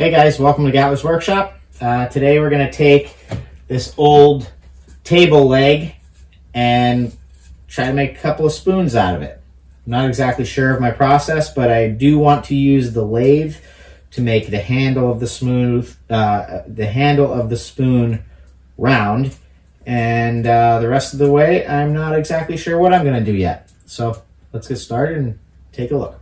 Hey guys, welcome to Gatler's Workshop. Uh, today we're going to take this old table leg and try to make a couple of spoons out of it. I'm not exactly sure of my process, but I do want to use the lathe to make the handle of the smooth, uh, the handle of the spoon round. And uh, the rest of the way, I'm not exactly sure what I'm going to do yet. So let's get started and take a look.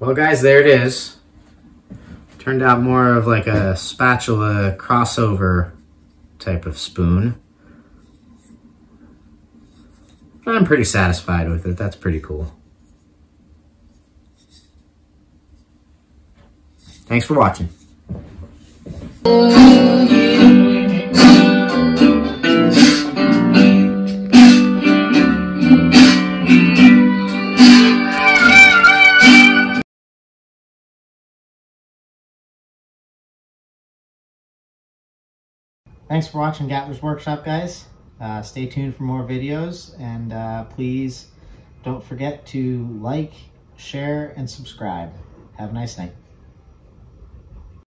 Well guys, there it is. Turned out more of like a spatula crossover type of spoon. I'm pretty satisfied with it. That's pretty cool. Thanks for watching. Thanks for watching Gatler's Workshop, guys. Uh, stay tuned for more videos, and uh, please don't forget to like, share, and subscribe. Have a nice night.